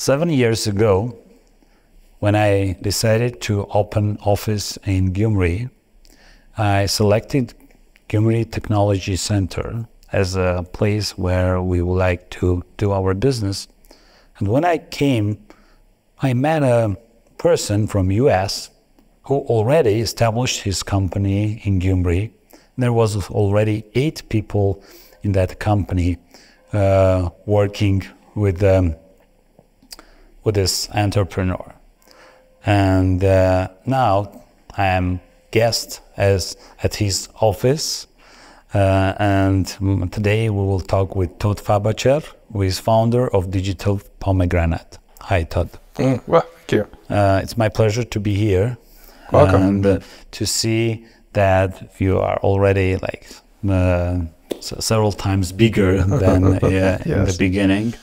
Seven years ago, when I decided to open office in Gyumri, I selected Gyumri Technology Center as a place where we would like to do our business. And when I came, I met a person from US who already established his company in Gyumri. There was already eight people in that company uh, working with um, with this entrepreneur. And uh, now I am guest as at his office. Uh, and today we will talk with Todd Fabacher, who is founder of Digital Pomegranate. Hi, Todd. Mm, well, thank you. Uh, it's my pleasure to be here. Welcome. And uh, to see that you are already like uh, several times bigger than uh, yes. in the beginning,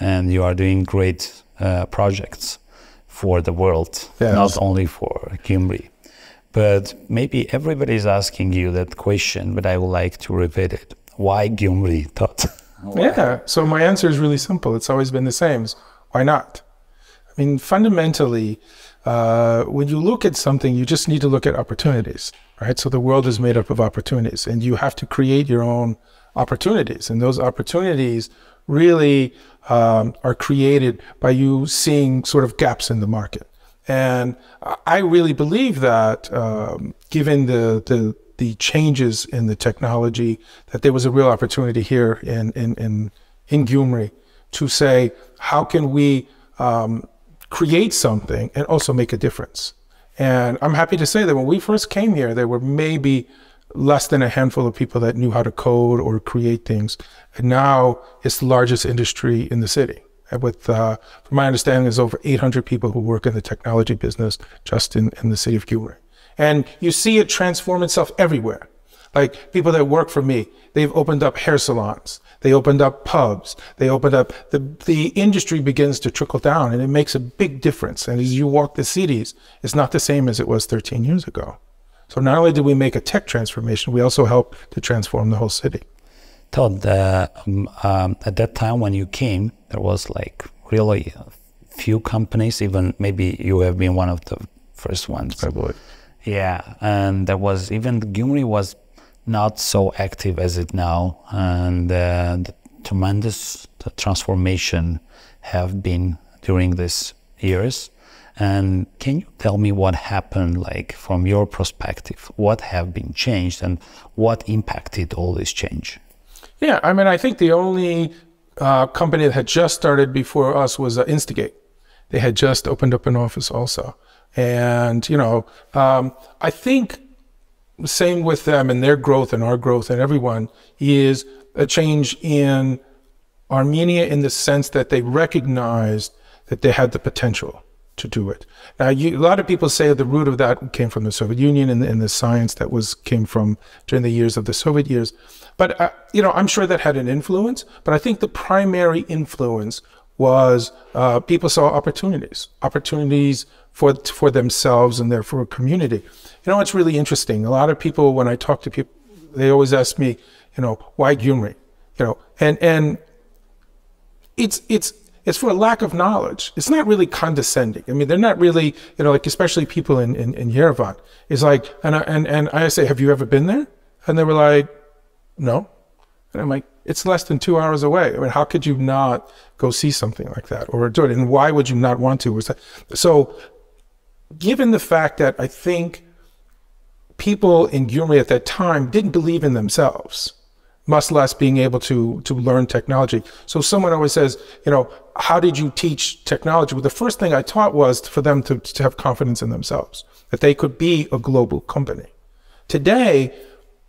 and you are doing great uh, projects for the world, yes. not only for Gyumri. But maybe everybody is asking you that question, but I would like to repeat it. Why Gyumri, Todd? Yeah, so my answer is really simple. It's always been the same. Why not? I mean, fundamentally, uh, when you look at something, you just need to look at opportunities, right? So the world is made up of opportunities, and you have to create your own opportunities. And those opportunities really um, are created by you seeing sort of gaps in the market. And I really believe that, um, given the, the the changes in the technology, that there was a real opportunity here in in in, in Gyumri to say, how can we um, create something and also make a difference? And I'm happy to say that when we first came here, there were maybe less than a handful of people that knew how to code or create things. And now it's the largest industry in the city. With, uh, from my understanding, there's over 800 people who work in the technology business just in, in the city of Gyumri. And you see it transform itself everywhere. Like people that work for me, they've opened up hair salons. They opened up pubs. They opened up the, the industry begins to trickle down and it makes a big difference. And as you walk the cities, it's not the same as it was 13 years ago. So not only did we make a tech transformation, we also helped to transform the whole city. Todd, uh, um, um, at that time when you came, there was like really few companies, even maybe you have been one of the first ones. Probably. Yeah, and there was even Gyumri was not so active as it now, and uh, the tremendous transformation have been during these years. And can you tell me what happened, like from your perspective, what have been changed and what impacted all this change? Yeah, I mean, I think the only uh, company that had just started before us was uh, Instigate. They had just opened up an office also. And, you know, um, I think same with them and their growth and our growth and everyone is a change in Armenia in the sense that they recognized that they had the potential to do it. Now, you, a lot of people say the root of that came from the Soviet Union and, and the science that was came from during the years of the Soviet years. But uh, you know, I'm sure that had an influence. But I think the primary influence was uh, people saw opportunities, opportunities for for themselves and therefore a community. You know, it's really interesting. A lot of people, when I talk to people, they always ask me, you know, why Gyumri? You know, and and it's it's it's for a lack of knowledge. It's not really condescending. I mean, they're not really, you know, like especially people in in, in Yerevan. It's like, and I, and and I say, have you ever been there? And they were like, no. And I'm like, it's less than two hours away. I mean, how could you not go see something like that or do it? And why would you not want to? So, given the fact that I think people in Gyumri at that time didn't believe in themselves, much less being able to to learn technology. So someone always says, you know, how did you teach technology? Well, the first thing I taught was for them to, to have confidence in themselves, that they could be a global company. Today,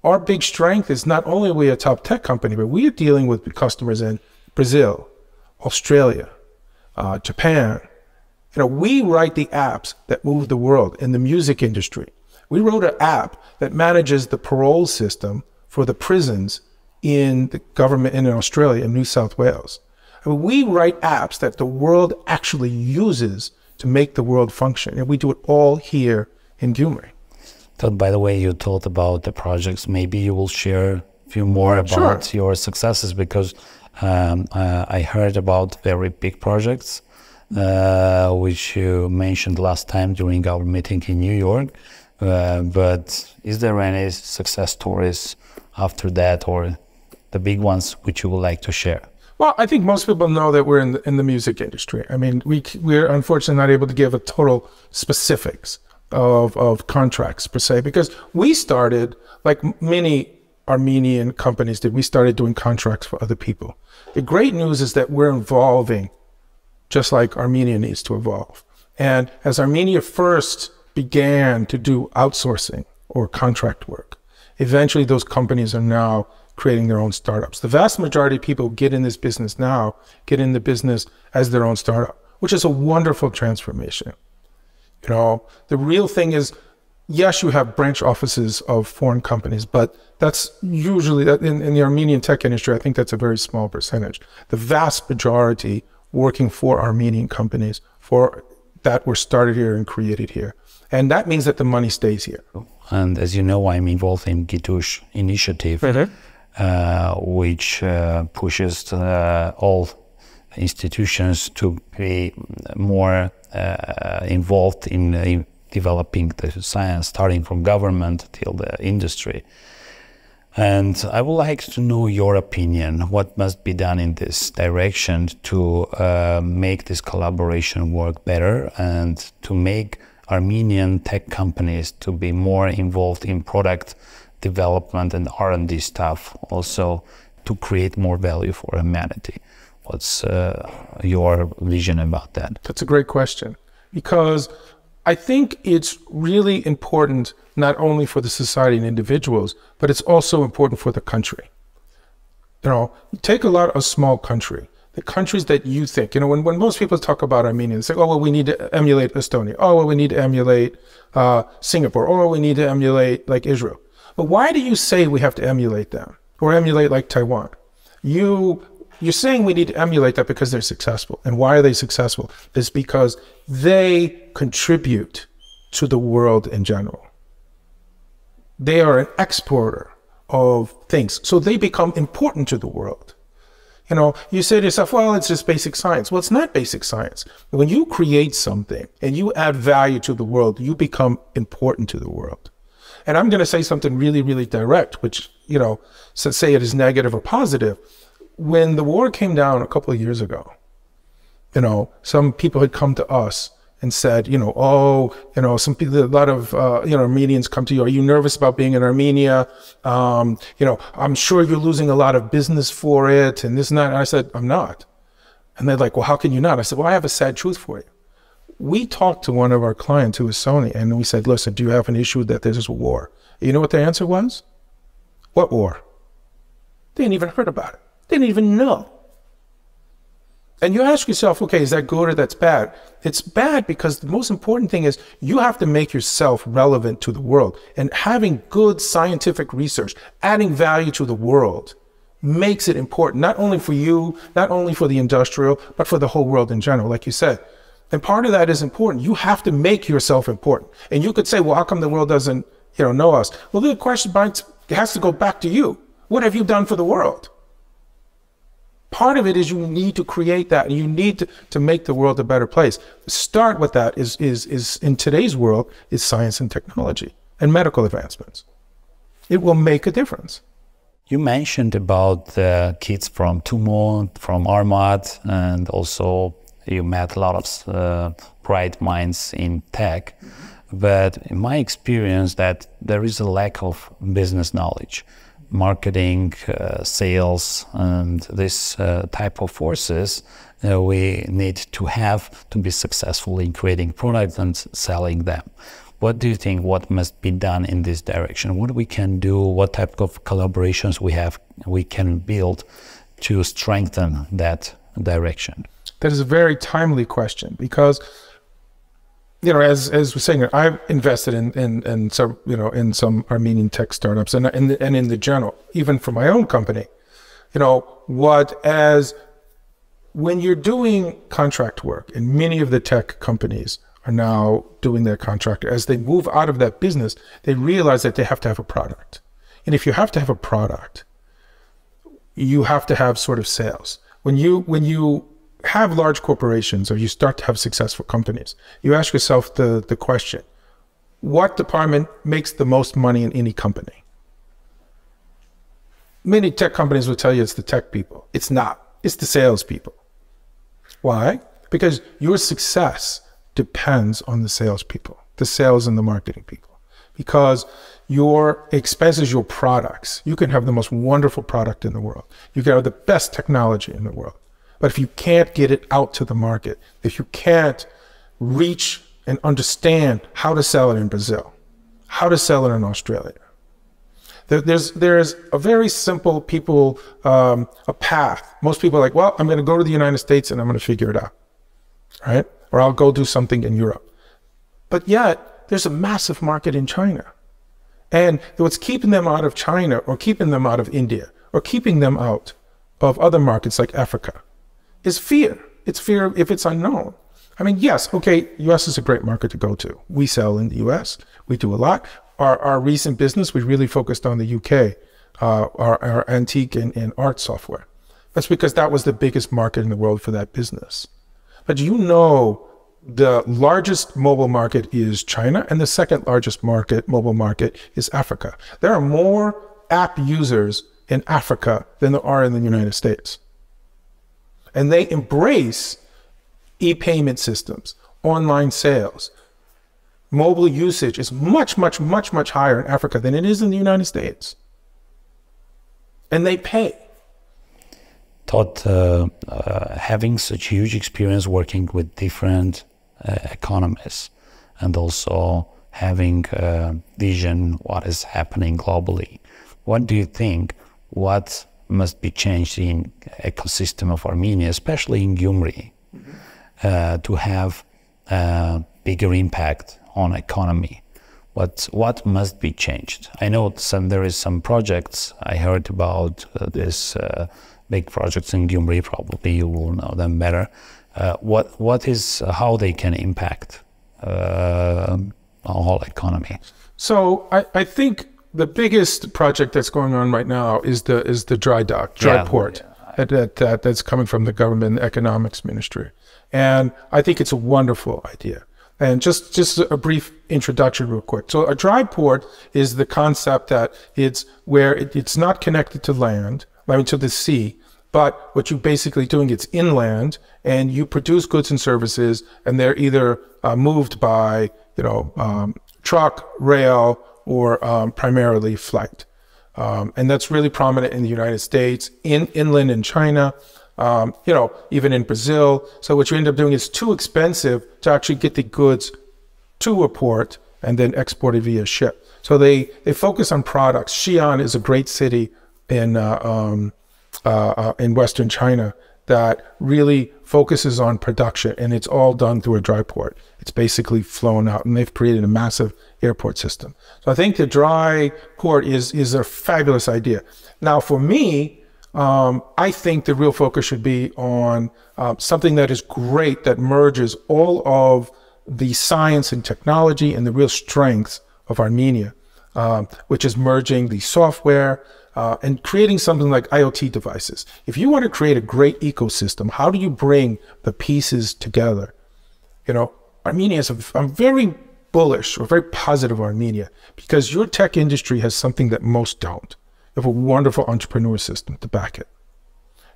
our big strength is not only are we a top tech company, but we are dealing with customers in Brazil, Australia, uh, Japan. You know, we write the apps that move the world in the music industry. We wrote an app that manages the parole system for the prisons in the government in Australia, in New South Wales. I mean, we write apps that the world actually uses to make the world function. And we do it all here in Gyumri. Todd, by the way, you told about the projects. Maybe you will share a few more about sure. your successes because um, uh, I heard about very big projects uh, which you mentioned last time during our meeting in New York. Uh, but is there any success stories after that, or the big ones which you would like to share? Well, I think most people know that we're in the, in the music industry. I mean, we we're unfortunately not able to give a total specifics of of contracts per se because we started like many Armenian companies did. We started doing contracts for other people. The great news is that we're evolving, just like Armenia needs to evolve. And as Armenia first began to do outsourcing or contract work, eventually those companies are now creating their own startups. The vast majority of people get in this business now get in the business as their own startup, which is a wonderful transformation. You know, the real thing is, yes, you have branch offices of foreign companies, but that's usually in, in the Armenian tech industry. I think that's a very small percentage. The vast majority working for Armenian companies for that were started here and created here. And that means that the money stays here. And as you know, I'm involved in Gituzh initiative. Mm-hmm uh, which uh, pushes uh, all institutions to be more involved in, in developing the science, starting from government till the industry. And I would like to know your opinion. What must be done in this direction to uh, make this collaboration work better and to make Armenian tech companies to be more involved in product development and R&D stuff also to create more value for humanity. What's uh, your vision about that? That's a great question because I think it's really important not only for the society and individuals, but it's also important for the country. You know, take a lot of small country, the countries that you think, you know, when, when most people talk about Armenia, they say, oh, well, we need to emulate Estonia. Oh, well, we need to emulate uh, Singapore. Oh, we need to emulate like Israel. But why do you say we have to emulate them or emulate like Taiwan? You you're saying we need to emulate that because they're successful. And why are they successful? Is because they contribute to the world in general. They are an exporter of things. So they become important to the world. You know, you say to yourself, well, it's just basic science. Well, it's not basic science. When you create something and you add value to the world, you become important to the world. And I'm going to say something really, really direct, which, you know, so say it is negative or positive. When the war came down a couple of years ago, you know, some people had come to us and said, you know, oh, you know, some people, a lot of, uh, you know, Armenians come to you. Are you nervous about being in Armenia? Um, you know, I'm sure you're losing a lot of business for it and this and that. And I said, I'm not. And they're like, well, how can you not? I said, well, I have a sad truth for you we talked to one of our clients who was Sony and we said, listen, do you have an issue that there's a war? You know what the answer was? What war? They didn't even heard about it. They didn't even know. And you ask yourself, okay, is that good or that's bad? It's bad because the most important thing is you have to make yourself relevant to the world. And having good scientific research, adding value to the world, makes it important, not only for you, not only for the industrial, but for the whole world in general. Like you said, and part of that is important. You have to make yourself important. And you could say, well, how come the world doesn't, you know, know us? Well, the question has to go back to you. What have you done for the world? Part of it is you need to create that and you need to, to make the world a better place. Start with that is, is, is in today's world is science and technology and medical advancements. It will make a difference. You mentioned about the kids from TUMO, from Armath, and also you met a lot of uh, bright minds in tech. But in my experience, that there is a lack of business knowledge, marketing, uh, sales, and this uh, type of forces uh, we need to have to be successful in creating products and selling them. What do you think? What must be done in this direction? What we can do? What type of collaborations we have? We can build to strengthen that direction. That is a very timely question because, you know, as as we're saying, I've invested in in, in some you know in some Armenian tech startups and and and in the general, even for my own company, you know, what as when you're doing contract work, and many of the tech companies are now doing their contractor, as they move out of that business, they realize that they have to have a product, and if you have to have a product, you have to have sort of sales. When you when you have large corporations or you start to have successful companies, you ask yourself the, the question what department makes the most money in any company? Many tech companies will tell you it's the tech people. It's not, it's the salespeople. Why? Because your success depends on the salespeople, the sales and the marketing people. Because your expenses, your products, you can have the most wonderful product in the world. You can have the best technology in the world. But if you can't get it out to the market, if you can't reach and understand how to sell it in Brazil, how to sell it in Australia, there's there's a very simple people um, a path. Most people are like, well, I'm going to go to the United States and I'm going to figure it out, right? Or I'll go do something in Europe. But yet, there's a massive market in China, and what's keeping them out of China or keeping them out of India or keeping them out of other markets like Africa is fear. It's fear if it's unknown. I mean, yes, okay, US is a great market to go to. We sell in the US, we do a lot. Our, our recent business, we really focused on the UK, uh, our, our antique and, and art software. That's because that was the biggest market in the world for that business. But you know, the largest mobile market is China, and the second largest market, mobile market, is Africa. There are more app users in Africa than there are in the United States and they embrace e-payment systems, online sales. Mobile usage is much, much, much, much higher in Africa than it is in the United States. And they pay. Todd, uh, uh, having such huge experience working with different uh, economies and also having uh, vision what is happening globally, what do you think? What must be changed in ecosystem of Armenia, especially in Gyumri, mm-hmm. uh, to have a bigger impact on economy. What what must be changed? I know some there is some projects I heard about uh, this uh, big projects in Gyumri. Probably you will know them better. Uh, what what is how they can impact uh, our whole economy? So I, I think the biggest project that's going on right now is the is the dry dock, dry yeah, port yeah. That, that that's coming from the government economics ministry, and I think it's a wonderful idea. And just just a brief introduction, real quick. So a dry port is the concept that it's where it, it's not connected to land, I mean to the sea, but what you're basically doing it's inland, and you produce goods and services, and they're either uh, moved by you know um, truck, rail, or um, primarily flight. Um, and that's really prominent in the United States, in inland in China, um, you know, even in Brazil. So what you end up doing is too expensive to actually get the goods to a port and then export it via ship. So they, they focus on products. Xi'an is a great city in, uh, um, uh, uh, in Western China that really focuses on production and it's all done through a dry port. It's basically flown out and they've created a massive airport system. So I think the dry port is, is a fabulous idea. Now for me, um, I think the real focus should be on um, something that is great that merges all of the science and technology and the real strengths of Armenia, um, which is merging the software, uh, and creating something like IoT devices. If you want to create a great ecosystem, how do you bring the pieces together? You know, Armenia is, a, I'm very bullish or very positive on Armenia because your tech industry has something that most don't. You have a wonderful entrepreneur system to back it.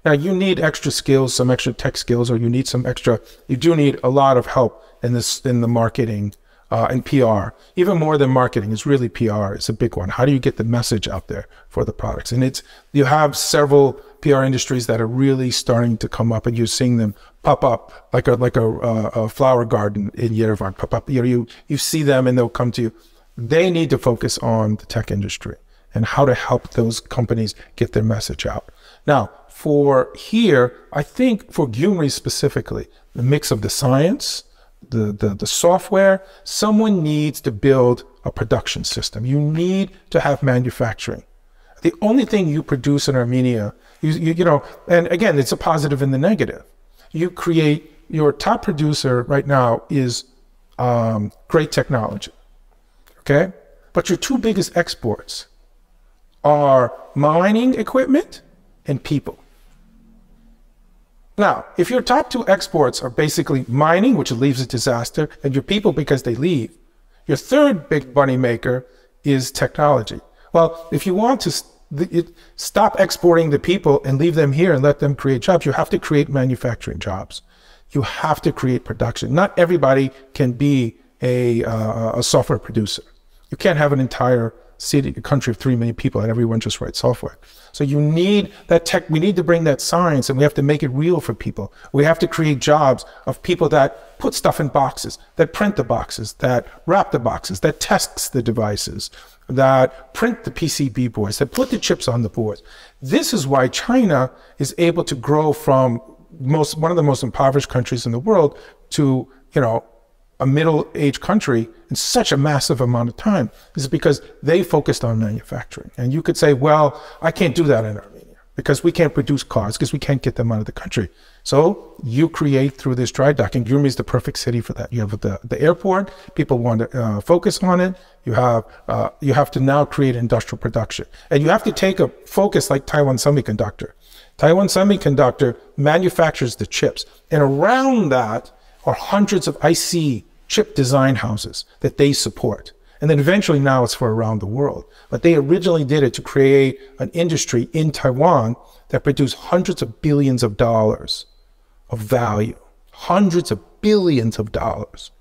Now you need extra skills, some extra tech skills, or you need some extra, you do need a lot of help in this, in the marketing uh, and PR, even more than marketing, is really PR. It's a big one. How do you get the message out there for the products? And it's you have several PR industries that are really starting to come up, and you're seeing them pop up like a like a, a flower garden in Yerevan. Pop up. You know, you you see them, and they'll come to you. They need to focus on the tech industry and how to help those companies get their message out. Now, for here, I think for Gyumri specifically, the mix of the science the, the, the software, someone needs to build a production system. You need to have manufacturing. The only thing you produce in Armenia, you, you, you know, and again, it's a positive and the negative. You create, your top producer right now is um, great technology. Okay? But your two biggest exports are mining equipment and people. Now, if your top two exports are basically mining, which leaves a disaster, and your people because they leave, your third big money maker is technology. Well, if you want to stop exporting the people and leave them here and let them create jobs, you have to create manufacturing jobs. You have to create production. Not everybody can be a, uh, a software producer. You can't have an entire city, a country of 3 million people and everyone just writes software. So you need that tech, we need to bring that science and we have to make it real for people. We have to create jobs of people that put stuff in boxes, that print the boxes, that wrap the boxes, that tests the devices, that print the PCB boards, that put the chips on the boards. This is why China is able to grow from most, one of the most impoverished countries in the world to, you know, a middle-aged country in such a massive amount of time is because they focused on manufacturing. And you could say, well, I can't do that in Armenia because we can't produce cars because we can't get them out of the country. So you create through this dry docking. Gyumri is the perfect city for that. You have the, the airport. People want to uh, focus on it. You have uh, you have to now create industrial production, and you have to take a focus like Taiwan Semiconductor. Taiwan Semiconductor manufactures the chips, and around that are hundreds of IC chip design houses that they support. And then eventually now it's for around the world. But they originally did it to create an industry in Taiwan that produced hundreds of billions of dollars of value. Hundreds of billions of dollars.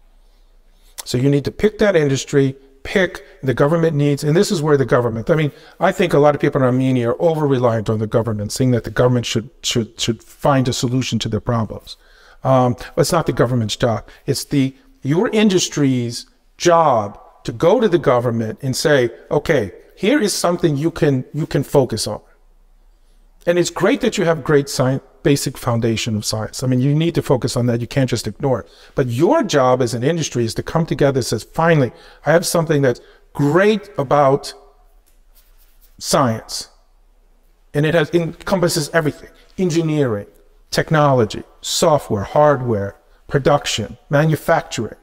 So you need to pick that industry, pick the government needs, and this is where the government, I mean, I think a lot of people in Armenia are over reliant on the government, saying that the government should should should find a solution to their problems. Um, it's not the government's job. It's the your industry's job to go to the government and say, okay, here is something you can you can focus on. And it's great that you have great science, basic foundation of science. I mean, you need to focus on that. You can't just ignore it. But your job as an industry is to come together and says, finally, I have something that's great about science. And it has encompasses everything. Engineering, technology, software, hardware, production, manufacturing.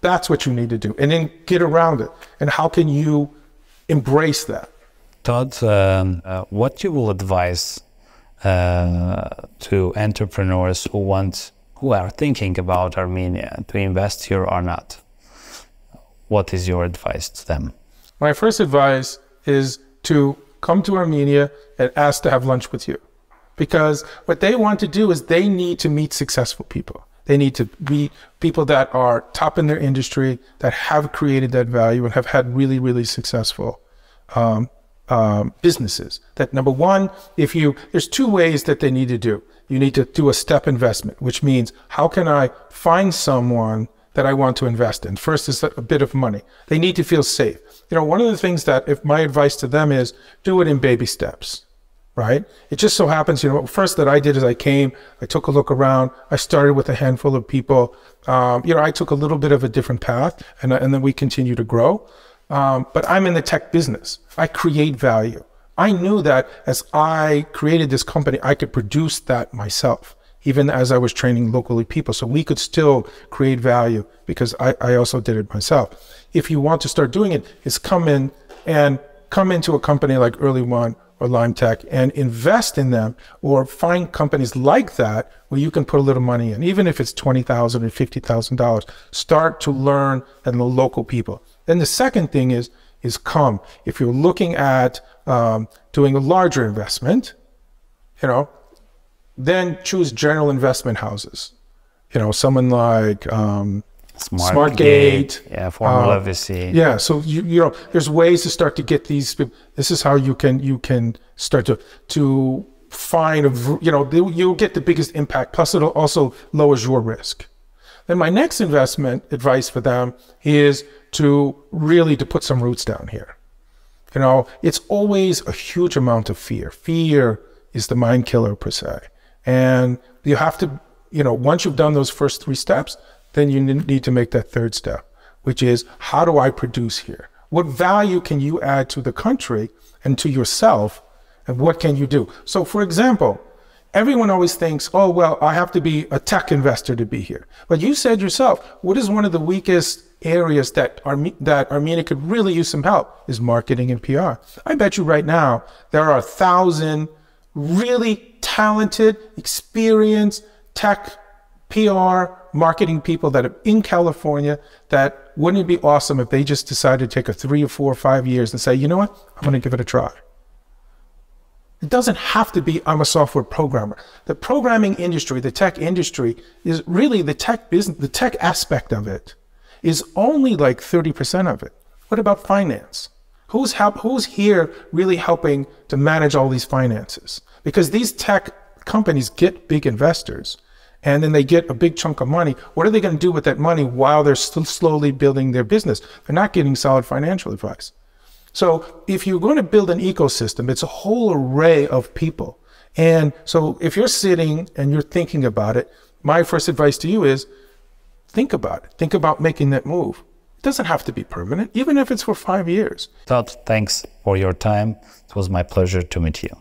That's what you need to do. And then get around it. And how can you embrace that? Todd, um, uh, what you will advise uh, to entrepreneurs who want, who are thinking about Armenia to invest here or not? What is your advice to them? My first advice is to come to Armenia and ask to have lunch with you because what they want to do is they need to meet successful people. They need to meet people that are top in their industry, that have created that value and have had really, really successful um, um, businesses. That number one, if you, there's two ways that they need to do. You need to do a step investment, which means how can I find someone that I want to invest in? First is a bit of money. They need to feel safe. You know, one of the things that if my advice to them is do it in baby steps right? It just so happens, you know, first that I did is I came, I took a look around, I started with a handful of people. Um, you know, I took a little bit of a different path and, and then we continue to grow. Um, but I'm in the tech business. I create value. I knew that as I created this company, I could produce that myself, even as I was training locally people. So we could still create value because I, I also did it myself. If you want to start doing it, is come in and come into a company like Early One or Lime Tech and invest in them or find companies like that where you can put a little money in, even if it's 20,000 or $50,000. Start to learn and the local people. Then the second thing is, is come. If you're looking at um, doing a larger investment, you know, then choose general investment houses. You know, someone like um, Smart, Smart Gate, yeah, Formula uh, VC. Yeah, so you you know, there's ways to start to get these. This is how you can you can start to to find a you know you'll get the biggest impact. Plus, it'll also lowers your risk. Then my next investment advice for them is to really to put some roots down here. You know, it's always a huge amount of fear. Fear is the mind killer per se, and you have to you know once you've done those first three steps then you need to make that third step, which is how do I produce here? What value can you add to the country and to yourself? And what can you do? So, for example, everyone always thinks, oh, well, I have to be a tech investor to be here. But you said yourself, what is one of the weakest areas that, Arme- that Armenia could really use some help is marketing and PR. I bet you right now there are a thousand really talented, experienced tech, PR, marketing people that are in California that wouldn't it be awesome if they just decided to take a three or four or five years and say, you know what, I'm going to give it a try. It doesn't have to be I'm a software programmer. The programming industry, the tech industry is really the tech business, the tech aspect of it is only like 30% of it. What about finance? Who's help, who's here really helping to manage all these finances? Because these tech companies get big investors and then they get a big chunk of money. What are they going to do with that money while they're still slowly building their business? They're not getting solid financial advice. So if you're going to build an ecosystem, it's a whole array of people. And so if you're sitting and you're thinking about it, my first advice to you is think about it. Think about making that move. It doesn't have to be permanent, even if it's for five years. Todd, thanks for your time. It was my pleasure to meet you.